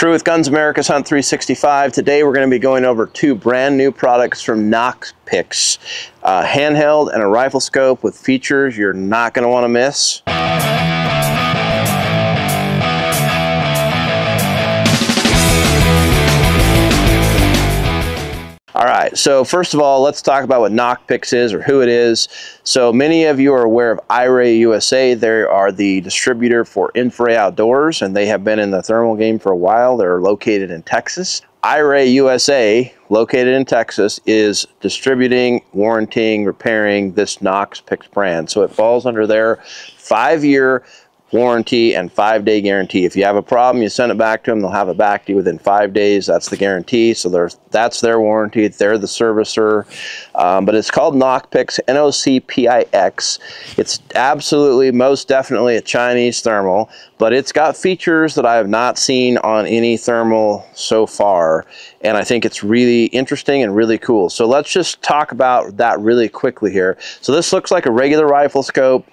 True with Guns America's Hunt 365. Today we're going to be going over two brand new products from Nocpix. A uh, handheld and a rifle scope with features you're not going to want to miss. Right, so first of all, let's talk about what Nocpix is or who it is. So many of you are aware of iRay USA. They are the distributor for InfiRay Outdoors, and they have been in the thermal game for a while. They're located in Texas. iRay USA, located in Texas, is distributing, warranting, repairing this Nocpix brand. So it falls under their five-year warranty and five day guarantee. If you have a problem, you send it back to them, they'll have it back to you within five days. That's the guarantee. So there's that's their warranty. They're the servicer. Um, but it's called Nocpix, N-O-C-P-I-X. It's absolutely, most definitely a Chinese thermal, but it's got features that I have not seen on any thermal so far. And I think it's really interesting and really cool. So let's just talk about that really quickly here. So this looks like a regular rifle scope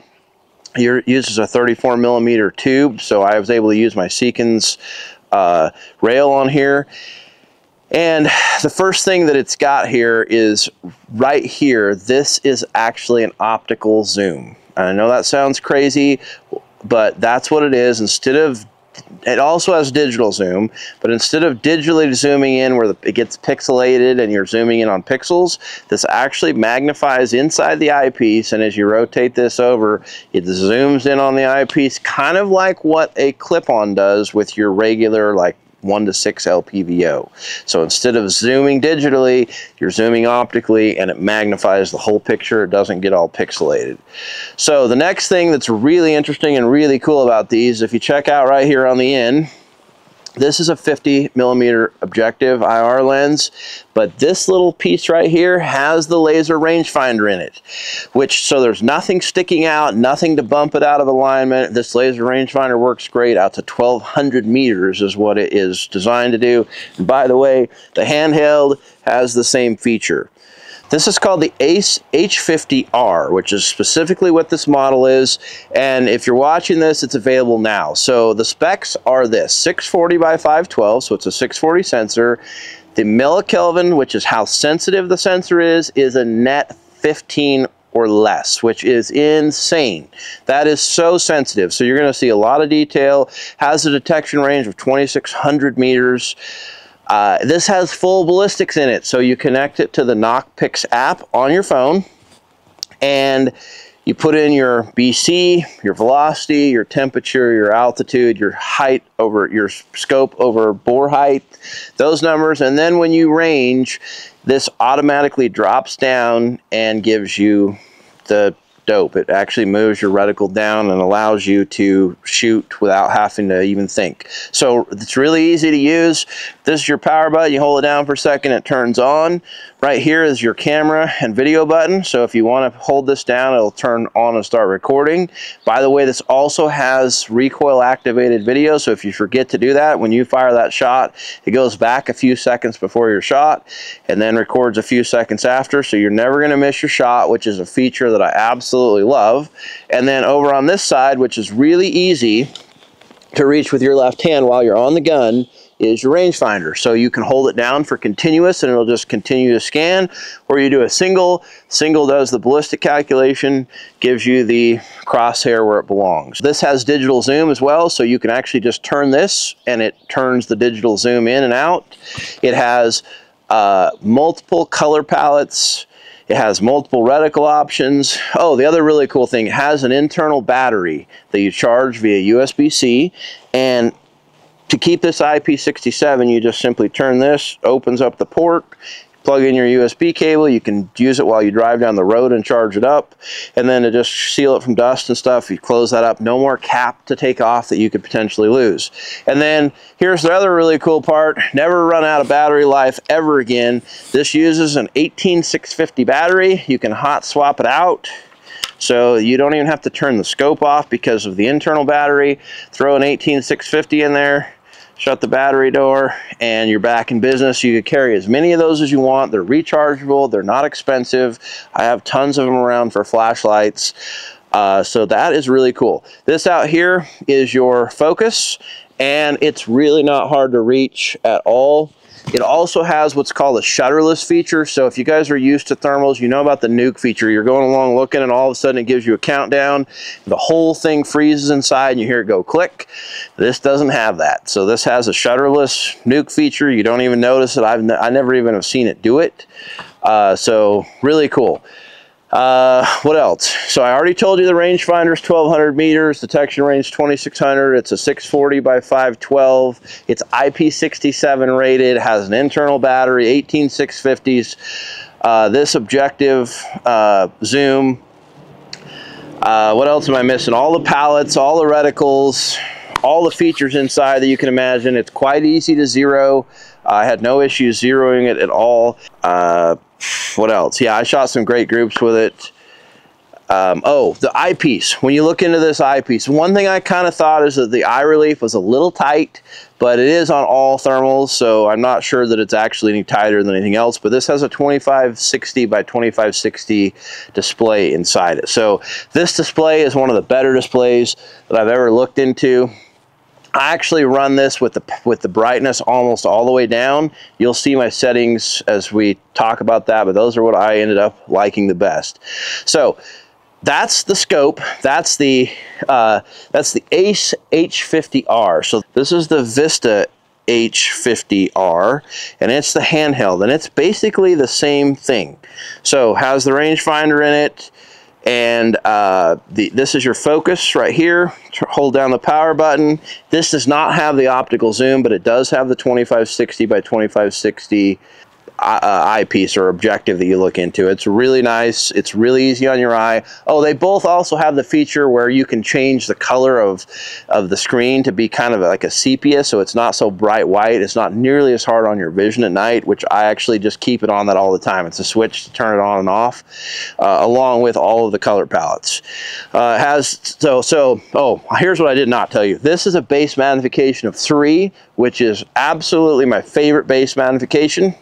uses a 34 millimeter tube, so I was able to use my Seekins uh, rail on here. And the first thing that it's got here is right here, this is actually an optical zoom. I know that sounds crazy, but that's what it is. Instead of it also has digital zoom, but instead of digitally zooming in where the, it gets pixelated and you're zooming in on pixels, this actually magnifies inside the eyepiece, and as you rotate this over, it zooms in on the eyepiece, kind of like what a clip-on does with your regular like 1 to 6 LPVO. So instead of zooming digitally, you're zooming optically and it magnifies the whole picture. It doesn't get all pixelated. So the next thing that's really interesting and really cool about these, if you check out right here on the end, this is a 50 millimeter objective IR lens, but this little piece right here has the laser rangefinder in it, which so there's nothing sticking out, nothing to bump it out of alignment. This laser rangefinder works great out to 1200 meters is what it is designed to do. And by the way, the handheld has the same feature. This is called the Ace H50R, which is specifically what this model is. And if you're watching this, it's available now. So the specs are this, 640 by 512, so it's a 640 sensor. The millikelvin, which is how sensitive the sensor is, is a net 15 or less, which is insane. That is so sensitive. So you're going to see a lot of detail, has a detection range of 2,600 meters. Uh, this has full ballistics in it, so you connect it to the Nocpix app on your phone, and you put in your BC, your velocity, your temperature, your altitude, your height over your scope over bore height, those numbers, and then when you range, this automatically drops down and gives you the dope. It actually moves your reticle down and allows you to shoot without having to even think. So it's really easy to use. This is your power button. You hold it down for a second, it turns on. Right here is your camera and video button. So if you want to hold this down, it'll turn on and start recording. By the way, this also has recoil activated video. So if you forget to do that, when you fire that shot, it goes back a few seconds before your shot and then records a few seconds after. So you're never going to miss your shot, which is a feature that I absolutely love. And then over on this side, which is really easy to reach with your left hand while you're on the gun, is your rangefinder. So you can hold it down for continuous and it'll just continue to scan, or you do a single. Single does the ballistic calculation, gives you the crosshair where it belongs. This has digital zoom as well, so you can actually just turn this and it turns the digital zoom in and out. It has uh, multiple color palettes, it has multiple reticle options. Oh, the other really cool thing, it has an internal battery that you charge via USB-C and to keep this IP67, you just simply turn this, opens up the port, plug in your USB cable. You can use it while you drive down the road and charge it up. And then to just seal it from dust and stuff, you close that up. No more cap to take off that you could potentially lose. And then here's the other really cool part. Never run out of battery life ever again. This uses an 18650 battery. You can hot swap it out. So you don't even have to turn the scope off because of the internal battery. Throw an 18650 in there shut the battery door, and you're back in business. You can carry as many of those as you want. They're rechargeable. They're not expensive. I have tons of them around for flashlights. Uh, so that is really cool. This out here is your focus and it's really not hard to reach at all. It also has what's called a shutterless feature. So if you guys are used to thermals, you know about the nuke feature. You're going along looking and all of a sudden it gives you a countdown. The whole thing freezes inside and you hear it go click. This doesn't have that. So this has a shutterless nuke feature. You don't even notice it. I've I never even have seen it do it. Uh, so really cool. Uh, what else? So I already told you the rangefinder is 1200 meters, detection range 2600. It's a 640 by 512. It's IP67 rated, has an internal battery, 18650s. Uh, this objective uh, zoom. Uh, what else am I missing? All the palettes, all the reticles, all the features inside that you can imagine. It's quite easy to zero. I had no issues zeroing it at all. Uh, what else? Yeah, I shot some great groups with it. Um, oh, the eyepiece. When you look into this eyepiece, one thing I kind of thought is that the eye relief was a little tight, but it is on all thermals, so I'm not sure that it's actually any tighter than anything else, but this has a 2560 by 2560 display inside it. So this display is one of the better displays that I've ever looked into. I actually run this with the with the brightness almost all the way down. You'll see my settings as we talk about that, but those are what I ended up liking the best. So that's the scope. That's the uh, that's the Ace H50R. So this is the Vista H50R and it's the handheld and it's basically the same thing. So has the rangefinder in it and uh, the, this is your focus right here. Hold down the power button. This does not have the optical zoom, but it does have the 2560 by 2560 uh, eyepiece or objective that you look into. It's really nice. It's really easy on your eye. Oh, they both also have the feature where you can change the color of, of the screen to be kind of like a sepia, so it's not so bright white. It's not nearly as hard on your vision at night, which I actually just keep it on that all the time. It's a switch to turn it on and off, uh, along with all of the color palettes. Uh, has so so. Oh, here's what I did not tell you. This is a base magnification of three, which is absolutely my favorite base magnification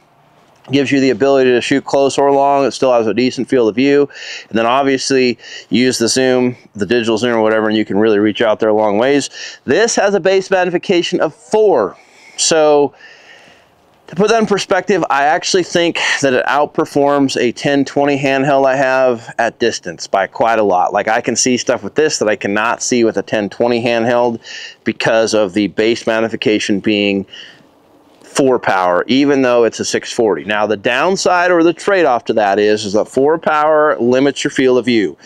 gives you the ability to shoot close or long. It still has a decent field of view. And then obviously use the zoom, the digital zoom or whatever, and you can really reach out there a long ways. This has a base magnification of four. So to put that in perspective, I actually think that it outperforms a 1020 handheld I have at distance by quite a lot. Like I can see stuff with this that I cannot see with a 1020 handheld because of the base magnification being four power, even though it's a 640. Now the downside or the trade-off to that is, is that four power limits your field of view.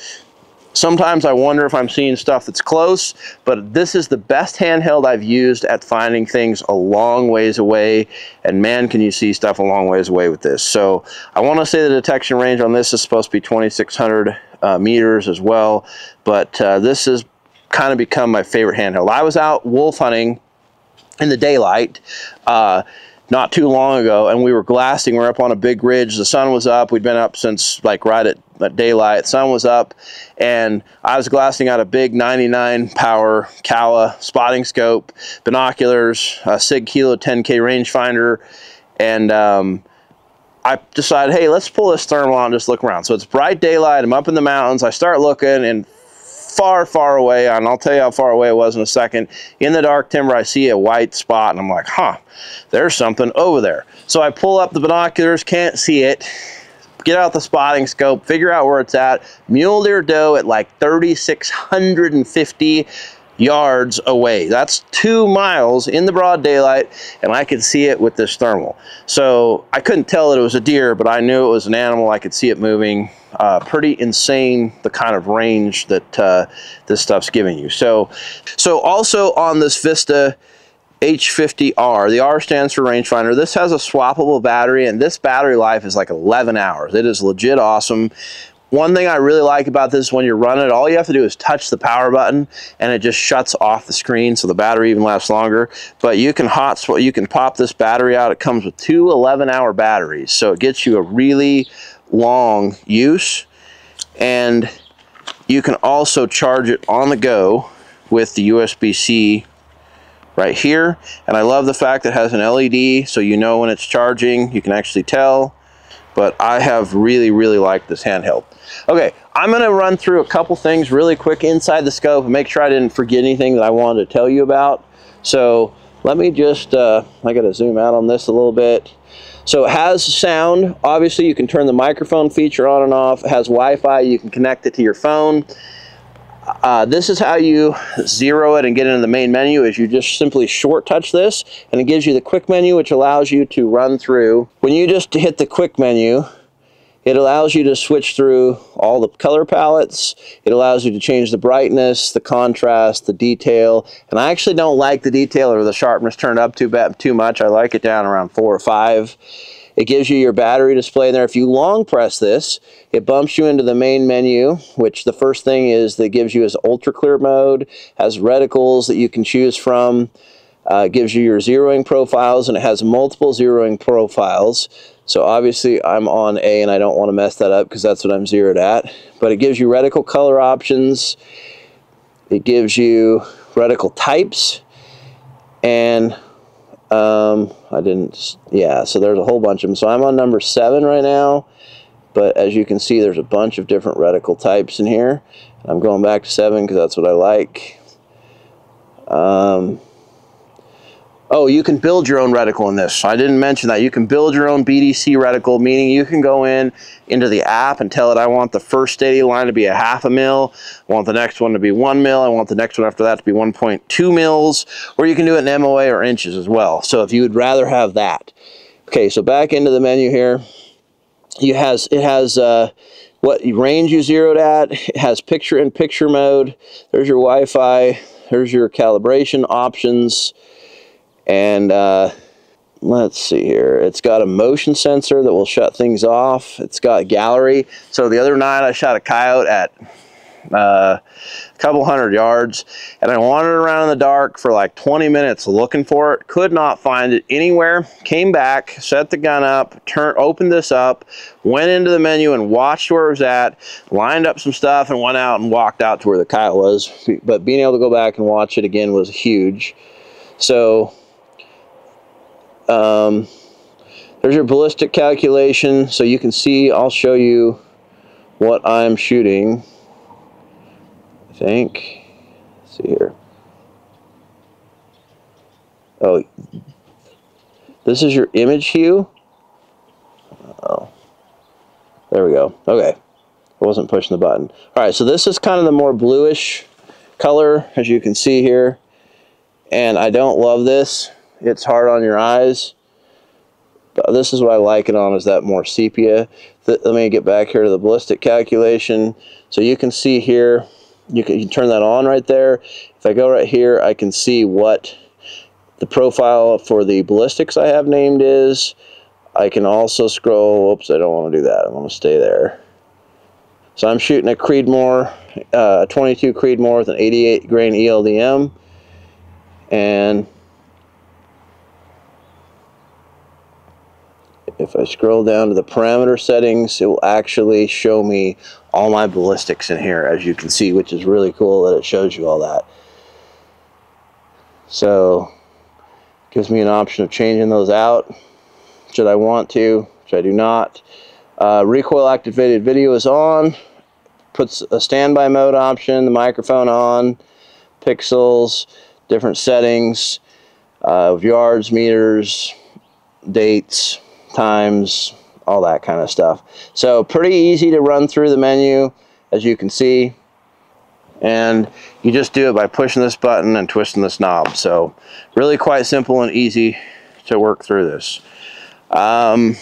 Sometimes I wonder if I'm seeing stuff that's close, but this is the best handheld I've used at finding things a long ways away, and man, can you see stuff a long ways away with this. So I want to say the detection range on this is supposed to be 2,600 uh, meters as well, but uh, this has kind of become my favorite handheld. I was out wolf hunting in the daylight uh, not too long ago and we were glassing we are up on a big ridge the sun was up we'd been up since like right at, at daylight sun was up and I was glassing out a big 99 power Kowa spotting scope binoculars a Sig Kilo 10k rangefinder and um, I decided, hey, let's pull this thermal out and just look around. So it's bright daylight. I'm up in the mountains. I start looking, and far, far away, and I'll tell you how far away it was in a second. In the dark timber, I see a white spot, and I'm like, huh, there's something over there. So I pull up the binoculars, can't see it, get out the spotting scope, figure out where it's at. Mule deer doe at like 3,650 yards away. That's two miles in the broad daylight, and I could see it with this thermal. So I couldn't tell that it was a deer, but I knew it was an animal. I could see it moving. Uh, pretty insane the kind of range that uh, this stuff's giving you. So, so also on this Vista H50R, the R stands for rangefinder. This has a swappable battery, and this battery life is like 11 hours. It is legit awesome. One thing I really like about this when you're running it, all you have to do is touch the power button and it just shuts off the screen so the battery even lasts longer. But you can hot swap, you can pop this battery out. It comes with two 11 hour batteries. So it gets you a really long use and you can also charge it on the go with the USB-C right here. And I love the fact that it has an LED so you know when it's charging. You can actually tell but I have really, really liked this handheld. Okay, I'm gonna run through a couple things really quick inside the scope and make sure I didn't forget anything that I wanted to tell you about. So let me just, uh, I got to zoom out on this a little bit. So it has sound. Obviously, you can turn the microphone feature on and off. It has Wi-Fi. You can connect it to your phone. Uh, this is how you zero it and get into the main menu is you just simply short touch this and it gives you the quick menu which allows you to run through. When you just hit the quick menu, it allows you to switch through all the color palettes. It allows you to change the brightness, the contrast, the detail. And I actually don't like the detail or the sharpness turned up too, bad, too much. I like it down around four or five. It gives you your battery display in there. If you long press this, it bumps you into the main menu, which the first thing is that gives you is ultra clear mode, has reticles that you can choose from. Uh, gives you your zeroing profiles and it has multiple zeroing profiles. So obviously I'm on A and I don't want to mess that up because that's what I'm zeroed at. But it gives you reticle color options. It gives you reticle types and um, I didn't, yeah, so there's a whole bunch of them. So I'm on number seven right now, but as you can see, there's a bunch of different reticle types in here. I'm going back to seven because that's what I like. Um, Oh, you can build your own reticle in this. I didn't mention that. You can build your own BDC reticle, meaning you can go in into the app and tell it I want the first stadia line to be a half a mil, I want the next one to be one mil, I want the next one after that to be 1.2 mils, or you can do it in MOA or inches as well. So if you would rather have that. Okay, so back into the menu here. You has it has uh, what range you zeroed at. It has picture-in-picture -picture mode. There's your Wi-Fi. There's your calibration options. And uh, let's see here. It's got a motion sensor that will shut things off. It's got gallery. So the other night I shot a coyote at uh, a couple hundred yards and I wandered around in the dark for like 20 minutes looking for it. Could not find it anywhere. Came back, set the gun up, turned, opened this up, went into the menu and watched where it was at, lined up some stuff and went out and walked out to where the coyote was. But being able to go back and watch it again was huge. So um, there's your ballistic calculation. So you can see, I'll show you what I'm shooting. I think. Let's see here. Oh, this is your image hue. Oh, there we go. Okay, I wasn't pushing the button. All right, so this is kind of the more bluish color, as you can see here. And I don't love this it's hard on your eyes. But this is what I like it on is that more sepia. let me get back here to the ballistic calculation. So you can see here, you can, you can turn that on right there. If I go right here, I can see what the profile for the ballistics I have named is. I can also scroll, oops, I don't want to do that. I want to stay there. So I'm shooting a Creedmoor, uh, 22 Creedmoor with an 88 grain ELDM. And if I scroll down to the parameter settings, it will actually show me all my ballistics in here, as you can see, which is really cool that it shows you all that. So, gives me an option of changing those out, should I want to, which I do not. Uh, recoil activated video is on, puts a standby mode option, the microphone on, pixels, different settings, uh, yards, meters, dates, times, all that kind of stuff. So pretty easy to run through the menu, as you can see. And you just do it by pushing this button and twisting this knob. So really quite simple and easy to work through this. Um,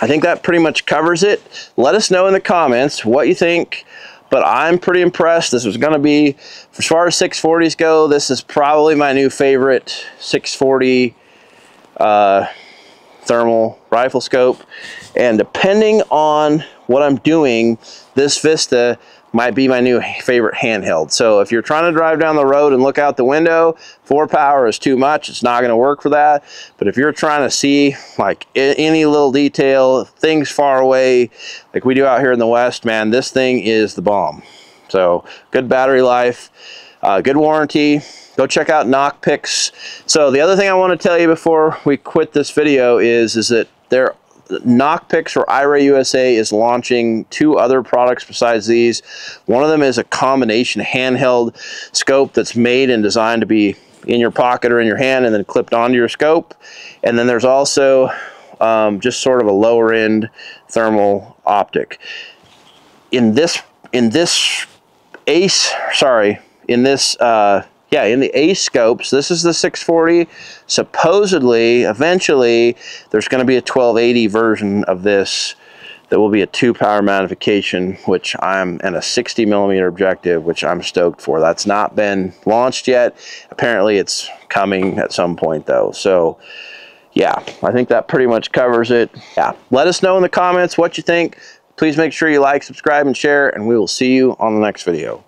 I think that pretty much covers it. Let us know in the comments what you think but I'm pretty impressed. This was going to be, as far as 640s go, this is probably my new favorite 640 uh, thermal rifle scope. And depending on what I'm doing, this Vista might be my new favorite handheld. So if you're trying to drive down the road and look out the window, four power is too much. It's not going to work for that. But if you're trying to see like any little detail, things far away, like we do out here in the West, man, this thing is the bomb. So good battery life, uh, good warranty go check out Nocpix. So the other thing I want to tell you before we quit this video is, is that there Nocpix or iRay USA is launching two other products besides these. One of them is a combination handheld scope that's made and designed to be in your pocket or in your hand and then clipped onto your scope. And then there's also um, just sort of a lower end thermal optic. In this, in this ACE, sorry, in this, uh, yeah, in the A scopes, this is the 640. Supposedly, eventually, there's going to be a 1280 version of this that will be a two power magnification, which I'm and a 60 millimeter objective, which I'm stoked for. That's not been launched yet. Apparently it's coming at some point though. So yeah, I think that pretty much covers it. Yeah, let us know in the comments what you think. Please make sure you like, subscribe, and share, and we will see you on the next video.